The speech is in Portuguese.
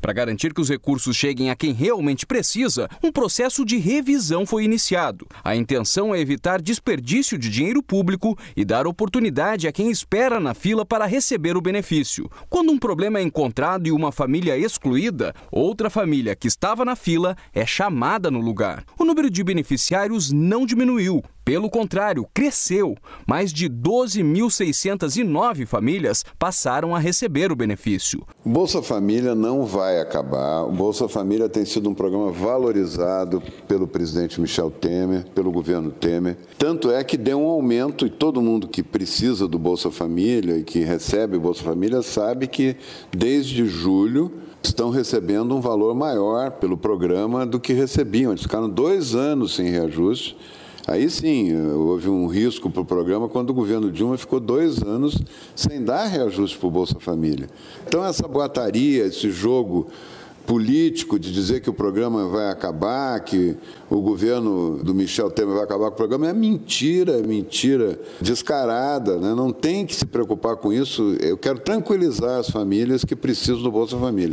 Para garantir que os recursos cheguem a quem realmente precisa, um processo de revisão foi iniciado. A intenção é evitar desperdício de dinheiro público e dar oportunidade a quem espera na fila para receber o benefício. Quando um problema é encontrado e uma família excluída, outra família que estava na fila é chamada no lugar. O número de beneficiários não diminuiu, pelo contrário, cresceu. Mais de 12.609 famílias passaram a receber o benefício. Bolsa Família não vai acabar. Bolsa Família tem sido um programa valorizado pelo presidente Michel Temer, pelo governo Temer. Tanto é que deu um aumento e todo mundo que precisa do Bolsa Família e que recebe Bolsa Família sabe que desde julho estão recebendo um valor maior pelo programa do que recebiam. Eles ficaram dois anos sem reajuste Aí sim, houve um risco para o programa quando o governo Dilma ficou dois anos sem dar reajuste para o Bolsa Família. Então, essa boataria, esse jogo político de dizer que o programa vai acabar, que o governo do Michel Temer vai acabar com o programa, é mentira, é mentira descarada. Né? Não tem que se preocupar com isso. Eu quero tranquilizar as famílias que precisam do Bolsa Família.